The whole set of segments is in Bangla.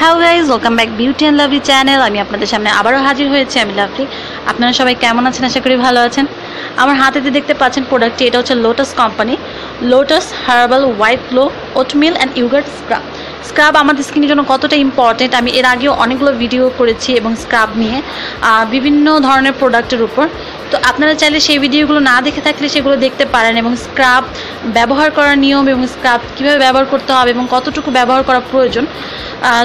Hello guys welcome back beauty and lovely channel আমি আপনাদের সামনে আবারও হাজির হয়েছি, আমি লাভলি। আপনারা সবাই কেমন আছেন? আশা করি ভালো আছেন। আমার হাতেতে দেখতে পাচ্ছেন প্রোডাক্টটি এটা হচ্ছে Lotus company Lotus herbal white glow oatmeal and yogurt scrub scrub আমাদের স্কিনের জন্য কতটা ইম্পর্টেন্ট আমি এর আগেও অনেকগুলো ভিডিও করেছি এবং স্ক্রাব নিয়ে বিভিন্ন ধরনের প্রোডাক্টের উপর। তো আপনারা চাইলে সেই ভিডিওগুলো না দেখে থাকলে সেগুলো দেখতে পারেন এবং স্ক্রাব ব্যবহার করার নিয়ম এবং স্ক্রাব কীভাবে ব্যবহার করতে হবে এবং কতটুকু ব্যবহার করা প্রয়োজন।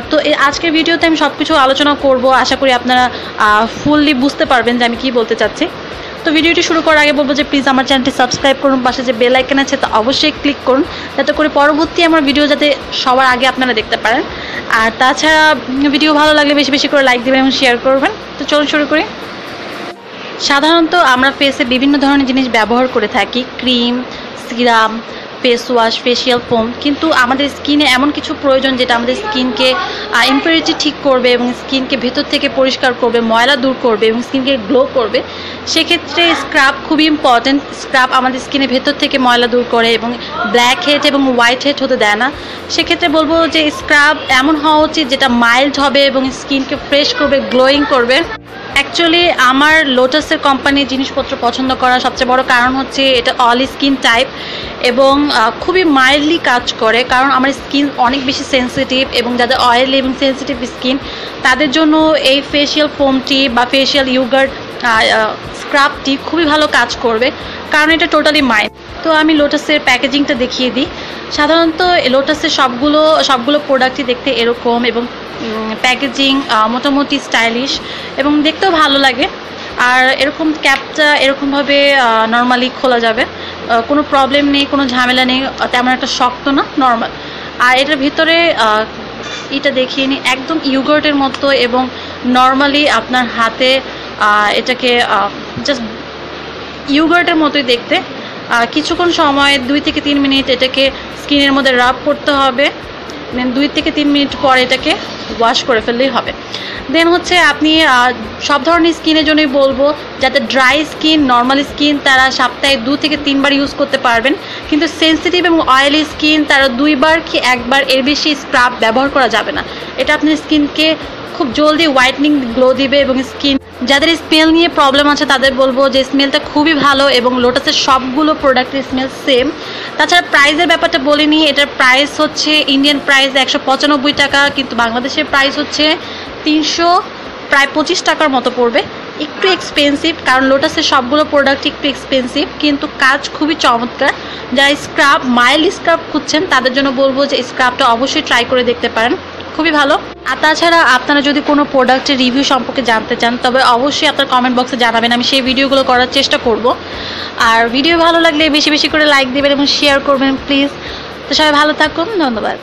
তো এই আজকের ভিডিওতে আমি সব কিছু আলোচনা করব। আশা করি আপনারা ফুললি বুঝতে পারবেন যে আমি কী বলতে চাচ্ছি। তো ভিডিওটি শুরু করার আগে বলব যে প্লিজ আমার চ্যানেলটি সাবস্ক্রাইব করুন, পাশে যে বেল আইকন আছে তা অবশ্যই ক্লিক করুন, যাতে করে পরবর্তী আমার ভিডিও যাতে সবার আগে আপনারা দেখতে পারেন। আর তাছাড়া ভিডিও ভালো লাগলে বেশি বেশি করে লাইক দেবেন এবং শেয়ার করবেন। তো চলুন শুরু করি। সাধারণত আমরা ফেসে বিভিন্ন ধরনের জিনিস ব্যবহার করে থাকি cream serum face wash facial foam কিন্তু আমাদের স্কিনে এমন কিছু প্রয়োজন যেটা আমাদের স্কিনকে ইম্পিউরিটি ঠিক করবে এবং স্কিনকে ভেতর থেকে পরিষ্কার করবে, ময়লা দূর করবে এবং স্কিনকে গ্লো করবে। সেক্ষেত্রে স্ক্রাব খুবই ইম্পর্ট্যান্ট স্ক্রাব আমাদের স্কিনে ভেতর থেকে ময়লা দূর করে এবং ব্ল্যাক হেড এবং হোয়াইট হেড হতে দেয় না। সেক্ষেত্রে বলব যে স্ক্রাব এমন হওয়া উচিত যেটা মাইল্ড হবে এবং স্কিনকে ফ্রেশ করবে গ্লোয়িং করবে। অ্যাকচুয়ালি আমার লোটাসের কোম্পানির জিনিসপত্র পছন্দ করার সবচেয়ে বড় কারণ হচ্ছে এটা অল স্কিন টাইপ এবং খুবই মাইল্ডলি কাজ করে। কারণ আমার স্কিন অনেক বেশি সেন্সিটিভ এবং যাদের অয়েল এবং সেন্সিটিভ স্কিন তাদের জন্য এই ফেশিয়াল ফোমটি বা ফেশিয়াল ইউগার্ট স্ক্রাবটি খুবই ভালো কাজ করবে। কারণ এটা টোটালি মাইল্ড তো আমি লোটাসের প্যাকেজিংটা দেখিয়ে দিই। সাধারণত লোটাসের সবগুলো সবগুলো প্রোডাক্টই দেখতে এরকম এবং প্যাকেজিং মোটামুটি স্টাইলিশ এবং দেখতেও ভালো লাগে। আর এরকম ক্যাপটা এরকমভাবে নর্মালি খোলা যাবে। কোনো প্রবলেম নেই, কোনো ঝামেলা নেই তেমন একটা শক্ত না নর্মাল আর এটার ভিতরে এটা দেখিয়ে নিই, একদম ইউগার্টের মতো এবং নর্মালি আপনার হাতে এটাকে জাস্ট ইউগার্টের মতোই দেখতে। কিছুক্ষণ সময়, দুই থেকে তিন মিনিট এটাকে স্কিনের মধ্যে রাব করতে হবে। দেন দুই থেকে তিন মিনিট পর এটাকে ওয়াশ করে ফেললেই হবে। দেন হচ্ছে আপনি সব ধরনের স্কিনের জন্যই বলব, যাতে ড্রাই স্কিন নর্মাল স্কিন তারা সপ্তাহে দু থেকে তিনবার ইউজ করতে পারবেন। কিন্তু সেন্সিটিভ এবং অয়েলি স্কিন তারা দুইবার কি একবার এর বেশি স্ক্রাব ব্যবহার করা যাবে না। এটা আপনার স্কিনকে খুব জলদি হোয়াইটনিং গ্লো দিবে এবং স্কিন যাদের স্মেল নিয়ে প্রবলেম আছে তাদের বলব যে স্মেলটা খুবই ভালো এবং লোটাসের সবগুলো প্রোডাক্টের স্মেল সেম তাছাড়া প্রাইসের ব্যাপারটা বলিনি, এটার প্রাইস হচ্ছে ইন্ডিয়ান প্রাইস একশো পঁচানব্বই টাকা, কিন্তু বাংলাদেশের প্রাইস হচ্ছে তিনশো প্রায় পঁচিশ টাকার মতো পড়বে। একটু এক্সপেন্সিভ কারণ লোটাসের সবগুলো প্রোডাক্ট একটু এক্সপেন্সিভ কিন্তু কাজ খুবই চমৎকার। যারা স্ক্রাব মাইল্ড স্ক্রাব খুঁজছেন তাদের জন্য বলব যে স্ক্রাবটা অবশ্যই ট্রাই করে দেখতে পারেন। খুবই ভালো। আর তাছাড়া আপনারা যদি কোনো প্রোডাক্টের রিভিউ সম্পর্কে জানতে চান, তবে অবশ্যই আপনার কমেন্ট বক্সে জানাবেন, আমি সেই ভিডিওগুলো করার চেষ্টা করব। আর ভিডিও ভালো লাগলে বেশি বেশি করে লাইক দেবেন এবং শেয়ার করবেন প্লিজ তো সবাই ভালো থাকুন, ধন্যবাদ।